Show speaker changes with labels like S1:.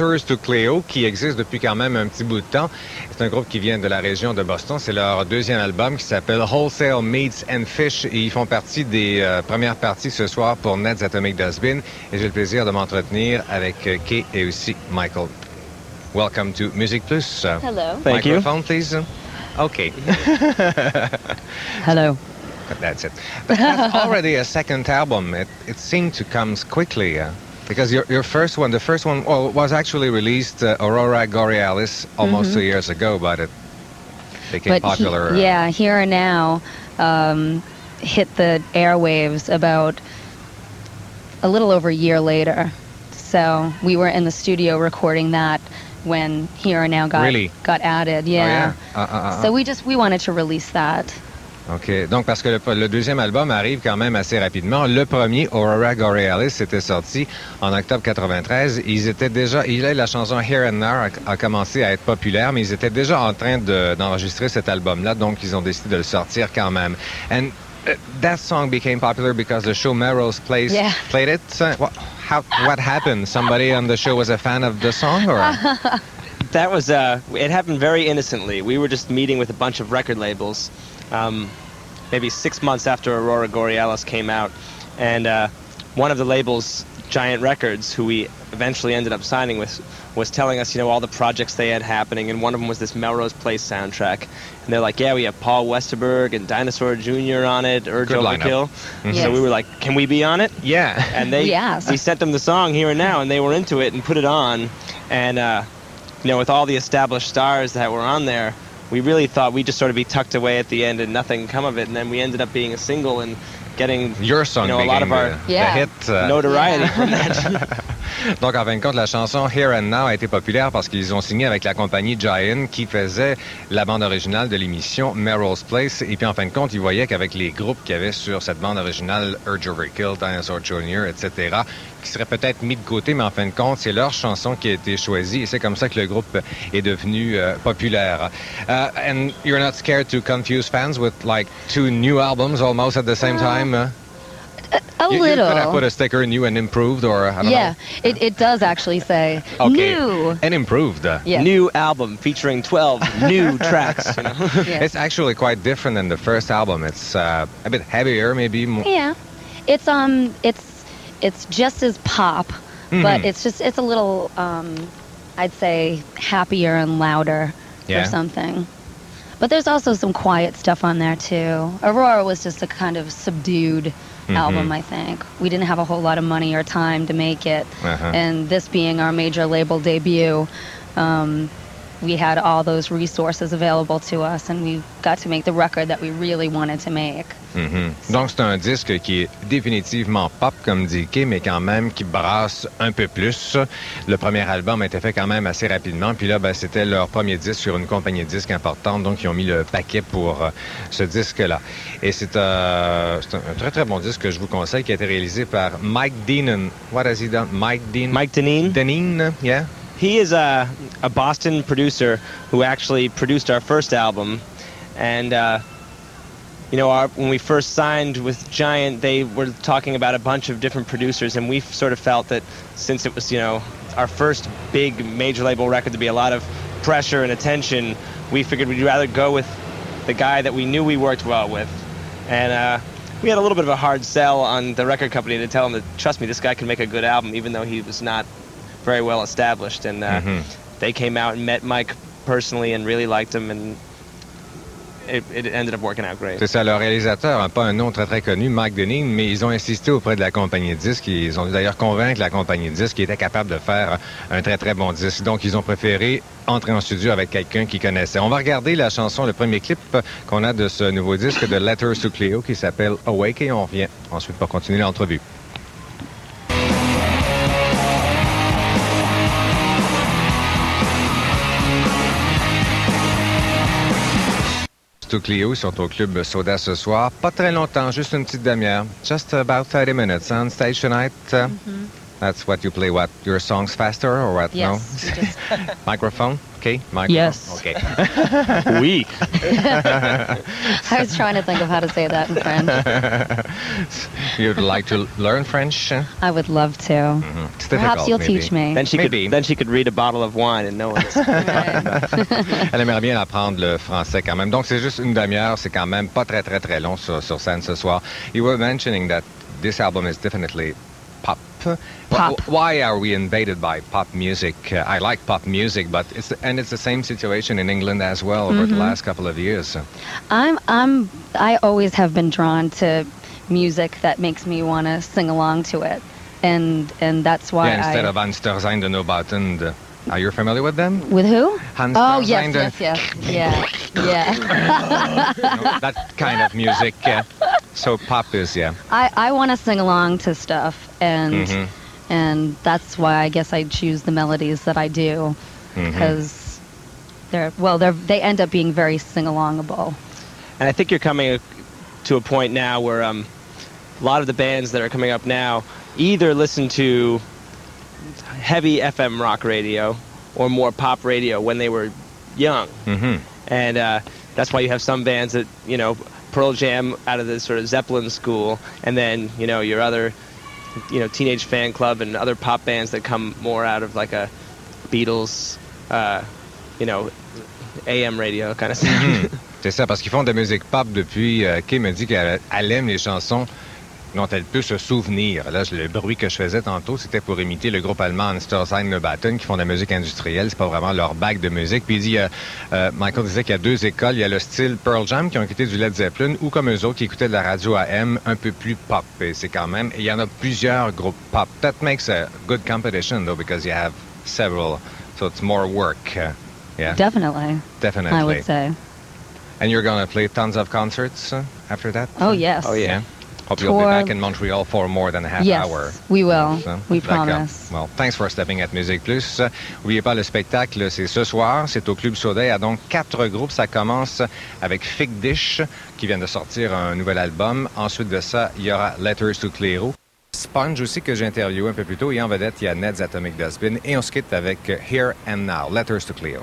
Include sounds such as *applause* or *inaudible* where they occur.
S1: Letters to Cleo, qui existe depuis quand même un petit bout de temps. C'est un groupe qui vient de la région de Boston. C'est leur deuxième album qui s'appelle Wholesale Meats and Fish et ils font partie des euh, premières parties ce soir pour Ned's Atomic Dustbin. Et j'ai le plaisir de m'entretenir avec euh, Kay et aussi Michael. Welcome to Music Plus.
S2: Hello.
S3: Thank you.
S1: Microphone, please. Okay.
S2: Hello.
S1: That's it. But that's already a second album. It, it seemed to come quickly. Uh, because your, your first one, the first one, well, was actually released uh, Aurora Borealis almost two years ago, but it became
S2: Mm-hmm. But
S1: popular. uh,
S2: yeah, here and now um, hit the airwaves about a little over a year later. So we were in the studio recording that when Here and Now got
S1: Really?
S2: got added.
S1: Oh,
S2: Yeah.
S1: yeah. Uh, uh, uh,
S2: So we just we wanted to release that.
S1: OK. Donc, parce que le, le deuxième album arrive quand même assez rapidement. Le premier, Aurora Borealis, était sorti en octobre 93. Ils étaient déjà... Il la chanson Here and Now a, a commencé à être populaire, mais ils étaient déjà en train de- d'enregistrer cet album-là, donc ils ont décidé de le sortir quand même. And uh, that song became popular because the show Melrose Place
S2: Yeah.
S1: played it. What, how, what happened? Somebody on the show was a fan of the song, or... *laughs*
S3: That was, uh, it happened very innocently. We were just meeting with a bunch of record labels, um, maybe six months after Aurora Borealis came out. And uh, one of the labels, Giant Records, who we eventually ended up signing with, was telling us, you know, all the projects they had happening. And one of them was this Melrose Place soundtrack. And they're like, yeah, we have Paul Westerberg and Dinosaur Jr. on it, Urge
S1: Good lineup.
S3: Overkill.
S1: Mhm.
S2: Yes.
S3: So we were like, can we be on it?
S1: Yeah.
S3: and they
S2: We asked.
S3: we sent them the song here and now and they were into it and put it on and uh, you know with all the established stars that were on there we really thought we'd just sort of be tucked away at the end and nothing come of it and then we ended up being a single and getting
S1: Your song
S3: you know, a lot of our
S1: the, the hit. uh,
S3: notoriety
S2: Yeah.
S3: from that *laughs* *laughs*
S1: Donc, en fin de compte, la chanson Here and Now a été populaire parce qu'ils ont signé avec la compagnie Giant qui faisait la bande originale de l'émission Melrose Place. Et puis, en fin de compte, ils voyaient qu'avec les groupes qu'il y avait sur cette bande originale, Urge Overkill, Dinosaur Jr., etc., qui seraient peut-être mis de côté, mais en fin de compte, c'est leur chanson qui a été choisie. Et c'est comme ça que le groupe est devenu euh, populaire. Uh, and you're not scared to confuse fans with, like, two new albums almost at the same time? uh?
S2: A
S1: You- you
S2: little.
S1: could have put a sticker in new and improved, or I don't
S2: yeah,
S1: know.
S2: it, it does actually say
S1: Okay.
S2: new.
S1: And improved. uh.
S2: Yeah.
S3: new album featuring 12 new *laughs* tracks you know?
S2: Yeah.
S1: It's actually quite different than the first album. It's uh, a bit heavier, maybe. More.
S2: Yeah, it's um, it's it's just as pop, but
S1: Mhm.
S2: it's just it's a little um, I'd say happier and louder
S1: Yeah.
S2: or something. But there's also some quiet stuff on there too. Aurora was just a kind of subdued
S1: Mm-hmm.
S2: album, I think. We didn't have a whole lot of money or time to make it,
S1: Uh-huh.
S2: and this being our major label debut. Um, we had all those resources available to us, and we got to make the record that we really wanted to make.
S1: Mhm. Donc, c'est un disque qui est définitivement pop, comme dit Kay, mais quand même qui brasse un peu plus. Le premier album a été fait quand même assez rapidement. Puis là, ben, c'était leur premier disque sur une compagnie de disques importante. Donc, ils ont mis le paquet pour euh, ce disque-là. Et c'est euh, un très, très bon disque que je vous conseille, qui a été réalisé par Mike Deanan. What has he done? Mike Dean?
S3: mike deneen?
S1: Deneen, yeah?
S3: He is a, a Boston producer who actually produced our first album. And, uh, you know, our, when we first signed with Giant, they were talking about a bunch of different producers, and we sort of felt that since it was, you know, our first big major label record to be a lot of pressure and attention, we figured we'd rather go with the guy that we knew we worked well with. And uh, we had a little bit of a hard sell on the record company to tell him that, trust me, this guy can make a good album, even though he was not very well established. And uh,
S1: Mhm.
S3: they came out and met Mike personally and really liked him, and it, it ended up working out great.
S1: C'est ça, le réalisateur n'a pas un nom très très connu, Mike Deneen, mais ils ont insisté auprès de la compagnie de disques. Ils ont d'ailleurs convaincu la compagnie de disques qu'ils était capable de faire un très très bon disque. Donc ils ont préféré entrer en studio avec quelqu'un qui connaissait. On va regarder la chanson, le premier clip qu'on a de ce nouveau disque de Letters to Cleo qui s'appelle Awake et on revient ensuite pour continuer l'entrevue. To Cleo sont au club Soda ce soir. Pas très longtemps, juste une petite demi-heure. Just about 30 minutes on stage tonight. Uh, That's what you play. What your songs faster or what?
S2: Yes.
S1: No.
S2: just- *laughs*
S1: Microphone. Okay. Microphone.
S2: Yes.
S1: Okay. *laughs*
S3: Oui. *laughs*
S2: I was trying to think of how to say that in French.
S1: You'd like to *laughs* learn French?
S2: I would love to.
S1: mhm. It's
S2: Perhaps you'll
S1: maybe.
S2: teach me.
S3: Then she
S1: Maybe.
S3: could then she could read a bottle of wine and no one's *laughs*
S2: Right. *laughs*
S1: Elle aimerait bien apprendre le français quand même. Donc, c'est juste une demi-heure. C'est quand même pas très, très, très long sur, sur scène ce soir. You were mentioning that this album is definitely pop.
S2: Pop.
S1: Why are we invaded by pop music? Uh, I like pop music, but it's and it's the same situation in England as well over the last couple of years.
S2: I'm I'm I always have been drawn to music that makes me want to sing along to it, and and that's why
S1: yeah, instead
S2: I.
S1: of Einstürzende Neubauten, the- are you familiar with them?
S2: with who?
S1: Hans
S2: Oh
S1: Terzijn
S2: yes,
S1: de-
S2: yes, yes, yeah, yeah. *laughs*
S1: You know, that kind of music. uh, so pop is, yeah.
S2: I I want to sing along to stuff, and
S1: Mhm.
S2: and that's why I guess I choose the melodies that I do, because they're well they're they end up being very sing alongable.
S3: And I think you're coming to a point now where um, a lot of the bands that are coming up now either listen to heavy FM rock radio or more pop radio when they were young.
S1: Mhm.
S3: And uh, that's why you have some bands that, you know, Pearl Jam out of the sort of Zeppelin school, and then, you know, your other, you know, Teenage Fanclub and other pop bands that come more out of like a Beatles, uh, you know, AM radio kind of thing.
S1: Mhm. C'est ça, parce qu'ils font de la musique pop depuis. Euh, Kay me dit qu'elle aime les chansons dont elle peut se souvenir. Là, le bruit que je faisais tantôt, c'était pour imiter le groupe allemand Anstersein Neubatten qui font de la musique industrielle. C'est pas vraiment leur bague de musique. Puis il dit, euh, euh, Michael disait qu'il y a deux écoles. Il y a le style Pearl Jam qui ont écouté du Led Zeppelin ou comme eux autres qui écoutaient de la radio AM un peu plus pop. Et c'est quand même, il y en a plusieurs groupes pop. That makes a good competition though because you have several, so it's more work. Yeah,
S2: Definitely,
S1: definitely.
S2: I would say.
S1: And you're going to play tons of concerts after that?
S2: Oh yes.
S3: Oh, yeah.
S1: Hope you'll be back in Montreal for more than a half
S2: Yes,
S1: hour.
S2: we will.
S1: So,
S2: We
S1: d'accord.
S2: promise.
S1: Well, thanks for stepping at Music Plus. Uh, Oubliez pas le spectacle, c'est ce soir, c'est au Club Soda. Il y a donc quatre groupes. Ça commence avec Fig Dish, qui vient de sortir un nouvel album. Ensuite de ça, il y aura Letters to Clero. Sponge aussi, que j'ai interviewé un peu plus tôt. Et en vedette, il y a Ned's Atomic Dustbin. Et on se quitte avec Here and Now, Letters to Cleo.